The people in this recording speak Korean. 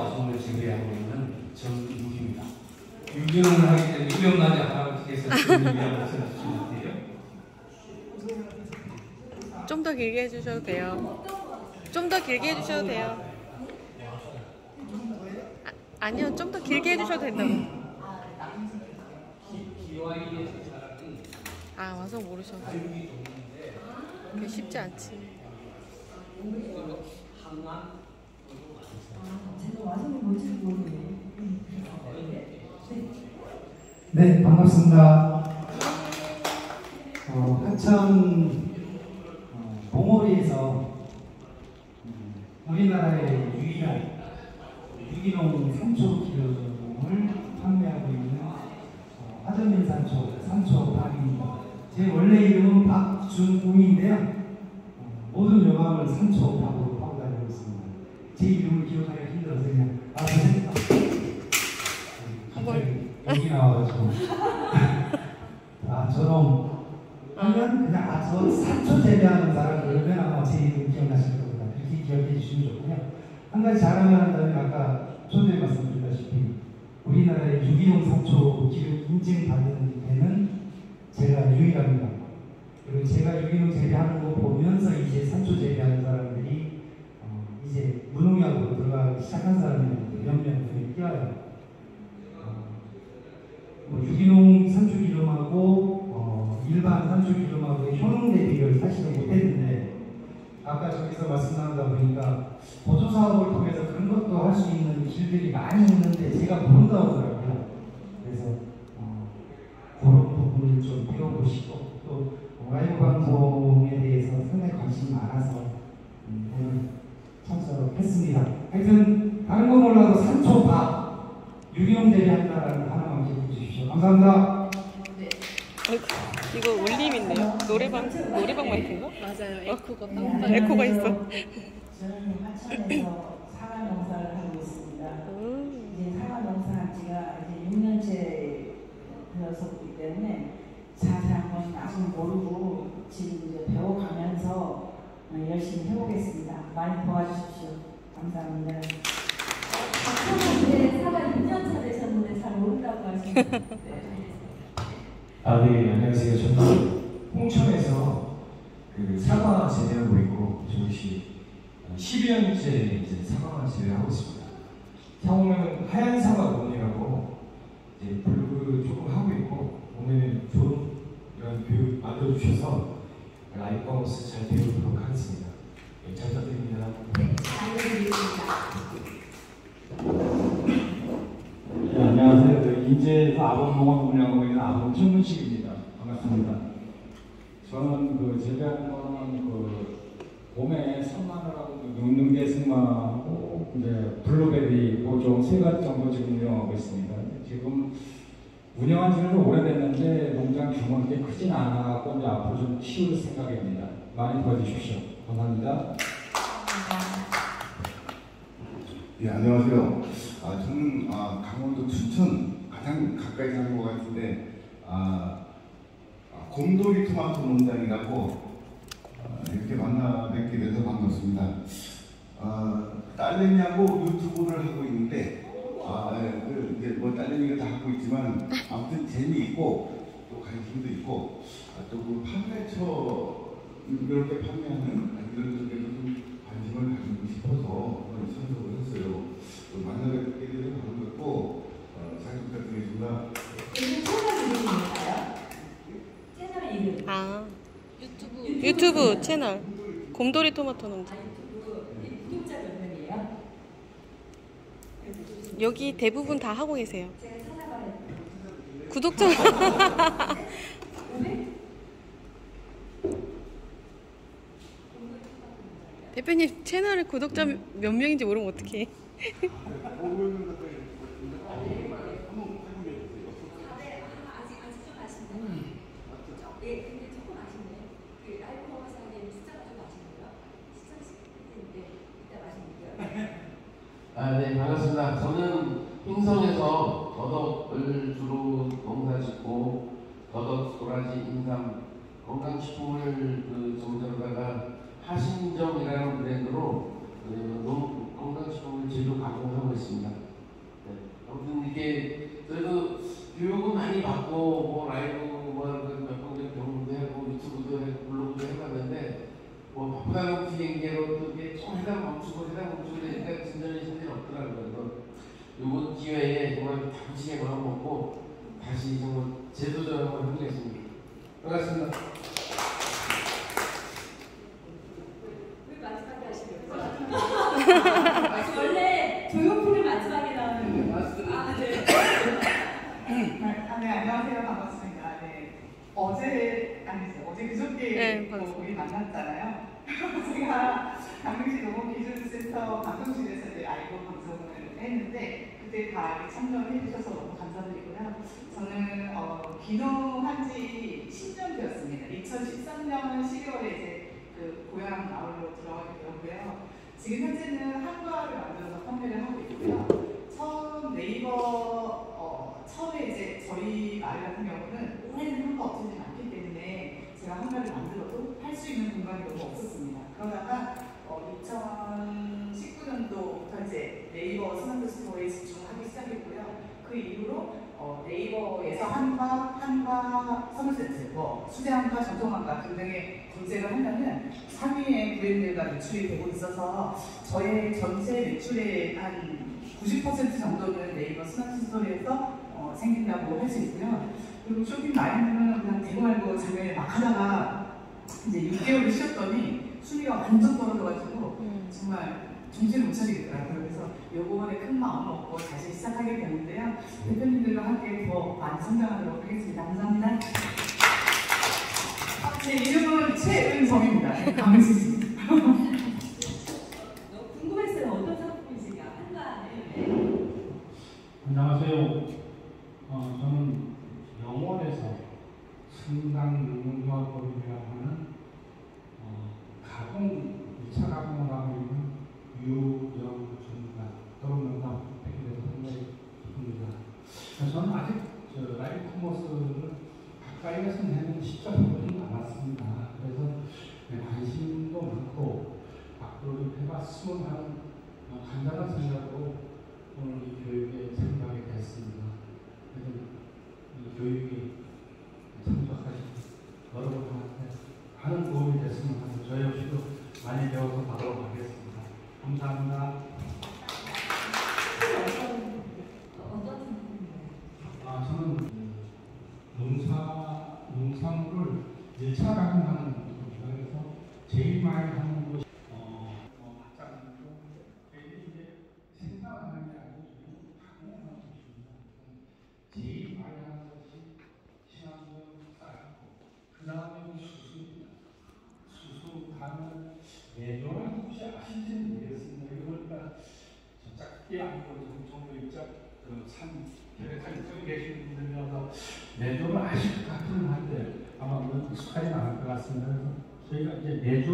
와송을 지배하고 있는 정유기입니다. 유기농을 하기 때문에 유경나지 할아버지께서 정유기라고 말씀하시면 돼요. 좀 더 길게 해주셔도 돼요. 좀 더 길게 해주셔도 돼요. 아, 아니요, 좀 더 길게 해주셔도 된다고. 아, 와서 모르셔. 그게 쉽지 않지. 네, 반갑습니다. 어, 하천 어, 봉오리에서 음, 우리나라의 유일한 유기농 산초 기름을 판매하고 있는 어, 화전민 산초, 산초 박입니다. 제 원래 이름은 박준웅인데요. 어, 모든 명함을 산초 박으로 하고 다니고 있습니다. 제 이름을 기억하기 힘들어서 그냥 아, 선생님. 갑자기 여기 나와가지고 아 저놈 하면 그냥 아저 산초 재배하는 사람 그러면 아마 제 이름 기억나실 겁니다. 그렇게 기억해 주시면 좋고요. 한 가지 자랑을 한다면 아까 초대 말씀드렸다시피 우리나라의 유기농 산초 기록 인증받은 데는 제가 유일합니다. 그리고 제가 유기농 재배하는 거 보면서 이제 산초 재배하는 사람들이 어, 이제 무농약으로 들어 시작한 사람이 몇몇 분이 뛰어요. 뭐 유기농 산초기름하고 어, 일반 산초기름하고 효능 대비를 사실은 못했는데 아까 저기서 말씀 나누다 보니까 보조 사업을 통해서 그런 것도 할 수 있는 길들이 많이 있는데 제가 모른다고 하더라고요. 그래서 어, 그런 부분을 좀 배워보시고 또 라이브 방송에 대해서 상당히 관심이 많아서 음, 오늘 참석을 했습니다. 하여튼 다른 건 몰라도 산초밥 유기농 대비한다라는 거 하나만 기억해 주십시오. 감사합니다. 어이구, 이거 울림인데요? 노래방, 노래방 마이크인가? 맞아요. 에코가 아, 에코가 있어. 저는 하천에서 사과 농사를 하고 있습니다. 음, 이제 사과 농사한 지가 이제 6년째 되었었기 때문에 자세한 건 아직 모르고 지금 이제 배워가면서 어, 열심히 해보겠습니다. 많이 도와주십시오. 감사합니다. 박사님 사과 6년 차 되셨는데 잘 모른다고 하시는데. 아, 네, 안녕하세요. 저는 홍천에서 그 사과 재배하고 있고, 저것이 12년째 이제 사과 재배하고 있습니다. 향후는 하얀 사과 논이라고 이제 블로그 조금 하고 있고, 오늘 좋은 이런 교육 만들어주셔서 라이브 커머스 잘 배우도록 하겠습니다. 네, 잘 부탁드립니다. 네, 안녕하세요. 그 인제에서 아범농원 운영하고 있는 아범 최문식입니다. 반갑습니다. 저는 그 재배하는 거는 그 봄에 산마늘 하고 눈개승마하고 이제 블루베리 보종 세 가지 정도 지금 운영하고 있습니다. 지금 운영한 지는 좀 오래됐는데 농장 규모는 꽤 크진 않아갖고 이제 앞으로 좀 키울 생각입니다. 많이 도와주십시오. 감사합니다. 예, 안녕하세요. 아, 저는 아, 강원도 춘천 가장 가까이 사는 것 같은데 아, 아, 곰돌이 토마토 농장이라고 아, 이렇게 만나 뵙게 돼서 반갑습니다. 아, 딸내미하고 유튜브를 하고 있는데 아, 예, 그, 이제 뭐 딸내미 있지만 아무튼 재미있고 또 관심도 있고 아, 또그 판매처 이렇게 판매하는 아, 이런 쪽에도 좀 관심을 가지고 싶어서 참석을 했어요. 또 만나뵙게 되서 반갑고 어, 잘 부탁드리겠습니다. 채널 이름. 아, 유튜브. 유튜브 채널. 곰돌이 토마토 농장. 아, 유튜브. 구독자 몇 명이에요? 여기 대부분 다 하고 계세요. 구독자. 대표님 채널에 구독자 몇 명인지 모르면 어떡해. 아직 아직 좀 아쉽네요. 예, 근데 조금 아쉽네요. 그 라이브 커머스하기에는 숫자가 좀 아쉽네요. 시청 시간인데 이따 말씀드릴게요. 아, 네, 반갑습니다. 저는 횡성에서 더덕을 주로 농사 짓고 더덕, 도라지, 인삼, 건강식품을 그 종자로다가 하신점이라는 브랜드로 그 농, 영상시험을 제도 가공하고 있습니다. 네. 아무튼 이게 저희도 교육은 많이 받고 뭐 라이브 뭐몇 번의 경험도 하고 유튜브도 하고 블로그도 해봤는데 뭐 바쁘다는 비행기로 또 이게 좀 해당 멈추고 해당 멈추고 되니까 진전이 사실 없더라고요. 이번 기회에 정말 다부지게 마음 먹고 다시 정말 제도전 한번 해보겠습니다. 반갑습니다. 왜 마지막에 하시려고? 원래 조용필을 마지막에 나오는 아, 네. 아, 네, 안녕하세요. 반갑습니다. 네. 어제, 아니죠. 어제 그저께 네, 뭐 반갑습니다. 우리 만났잖아요. 제가 강릉시 농업기술센터 방송실에서 이제 라이브 방송을 했는데 그때 다 이렇게 참여를 해주셔서 너무 감사드리고요. 저는 어, 귀농한 지 10년 되었습니다. 2013년 12월에 이제 그 고향 마을로 들어가게 되었고요. 지금 현재는 한과를 만들어서 판매를 하고 있고요. 처음 네이버 어, 처음에 이제 저희 마을 같은 경우는 오래된 한과 업체들이 많기 때문에 제가 한과를 만들어도 할 수 있는 공간이 너무 없었습니다. 그러다가 어, 2019년도부터 이제 네이버 스마트 스토어에 집중하기 시작했고요. 그 이후로 어, 네이버에서 한과, 한과 선물세트, 뭐 수제 한과, 전통 한과 등등의 검색을 하면은 상위의 브랜드가 매출이 되고 있어서 저의 전체 매출의 한 90% 정도는 네이버 스마트 스토어에서 어, 생긴다고 할 수 있고요. 그리고 쇼핑 라이브는 그냥 대고 말고 작년에 막 하다가 이제 6개월을 쉬었더니 순위가 완전 떨어져가지고 정말 정신을 못 차리겠더라고요. 그래서 요번에 큰 마음 먹고 다시 시작하게 되는데요. 대표님들과 함께 더 많이 성장하도록 하겠습니다. 감사합니다. 아, 제 이름은 최은정입니다. 강수지. 너무 궁금했어요. 어떤 상품이신가? 한가하네. 안녕하세요. 어, 저는 영월에서 승강능력법이라고 하는 어, 가공, 2차 가공을 하고 있는 유영준입니다. 더불어민주당 백기대도 상당히 기쁩니다. 저는 아직 저 라이브 커머스를 가까이에서 내는 시점이 많았습니다. 그래서 네, 관심도 많고 앞으로 해봤으면 하는 어, 간단한 생각으로 오늘 이 교육에 참가하게 됐습니다. 그래서 이 교육이 참석하신 여러분한테 많은 도움이 됐으면 하고 저 역시도 많이 배워서 받으러 가겠습니다. 감사합니다. 어떤 상품인가요? 아, 저는 그 농사, 농산물을 1차 가공하는 곳입니다. 그래서 제일 많이 하는 곳이 어, 어, 맞장구, 이게 이제 생산하는 게 아니고 지금 가공하는 곳입니다. 제일 많이 하는 것이 신안경 쌀고, 그 다음에 수수입니다. 수수 가면 매조라는 혹시 아실지는 모르겠습니다. 이거 보니까 저 작게 좀 정도 입자 그산 계획한 이쪽에 계신 분들이라서 매조를 아실 것 같기는 한데 아마 그건 익숙하지 않을 것 같습니다. 저희가 이제 매조